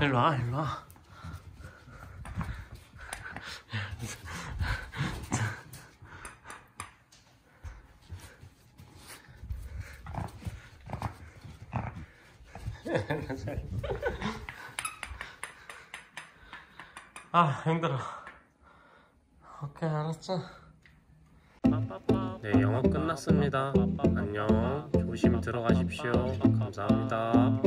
일로 와, 일로 와. 아 힘들어. 오케이 알았어. 네 영업 끝났습니다. 안녕. 조심히 들어가십시오. 감사합니다